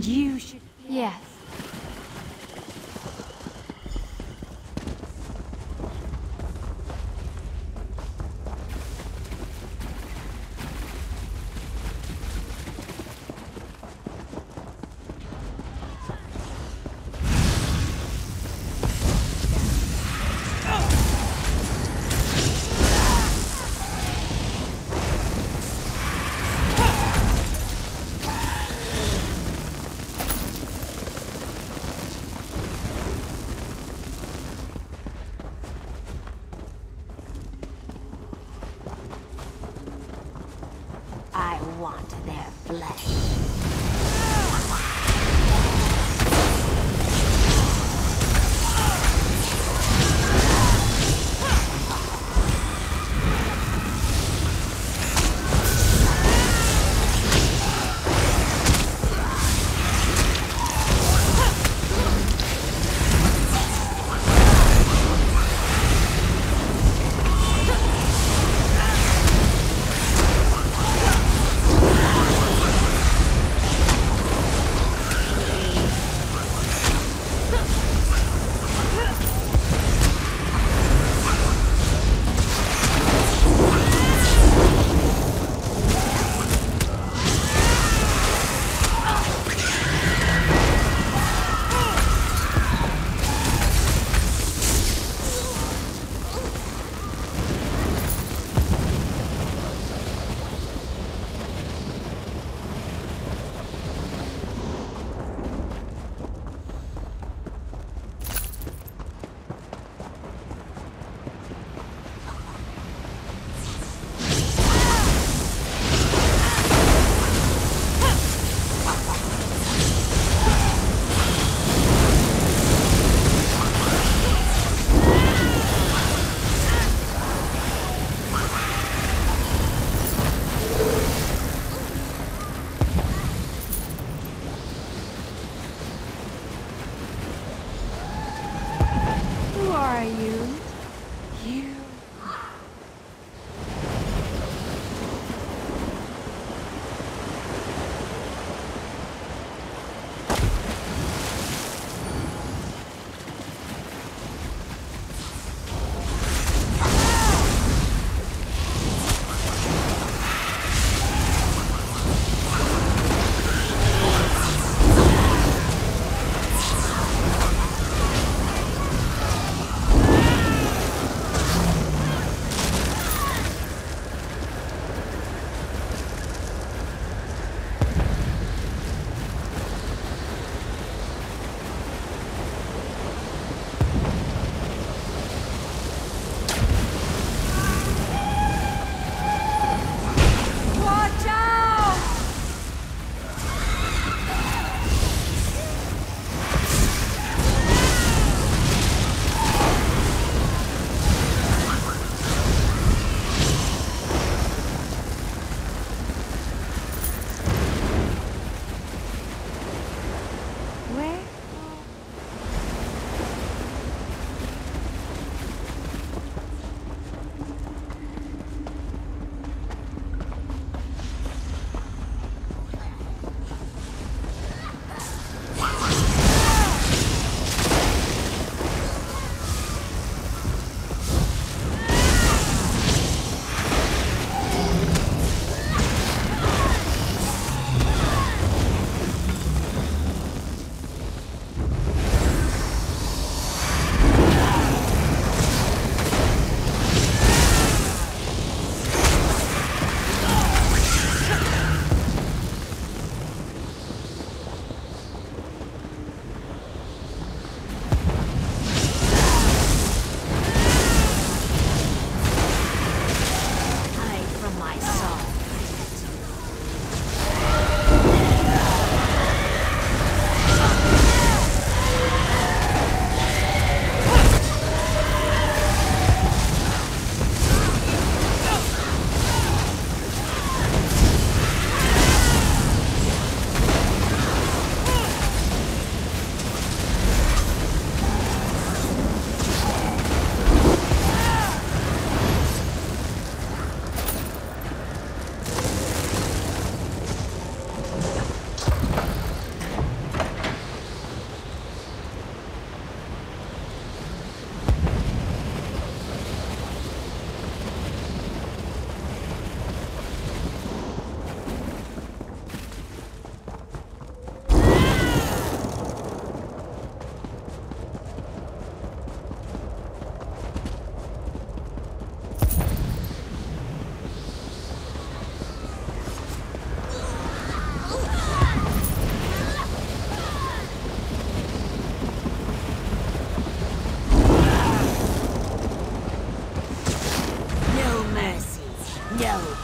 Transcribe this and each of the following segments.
And you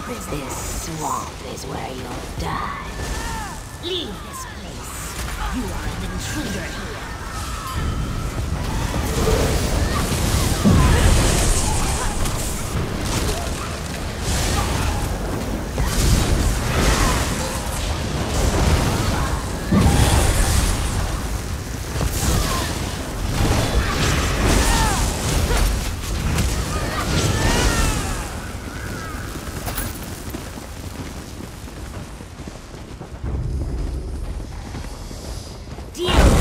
This swamp is where you'll die. Leave this place. You are an intruder here. Deal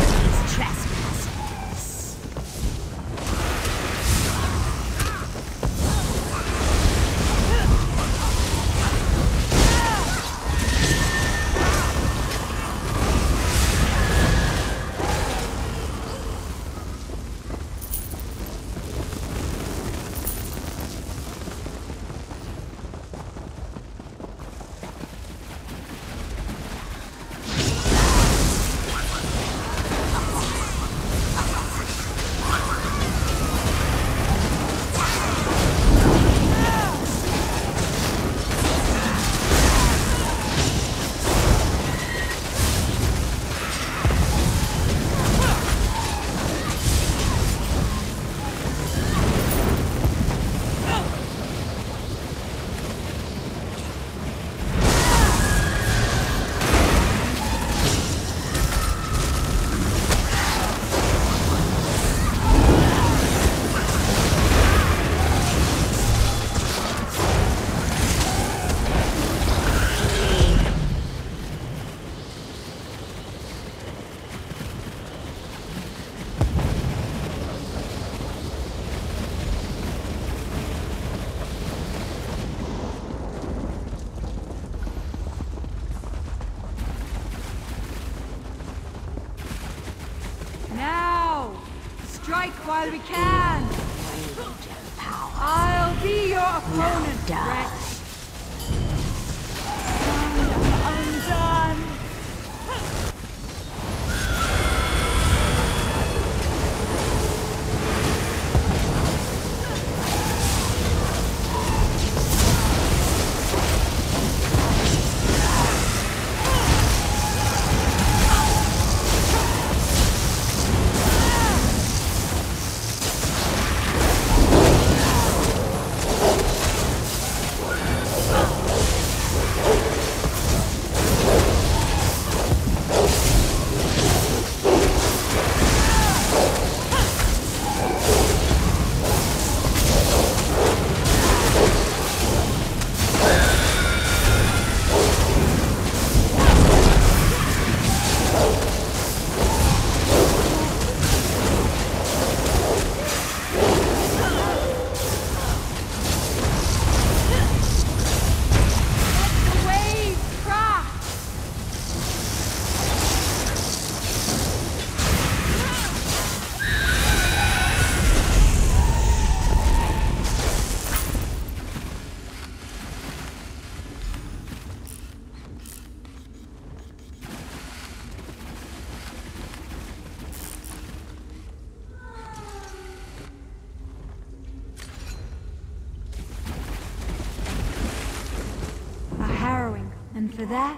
for that,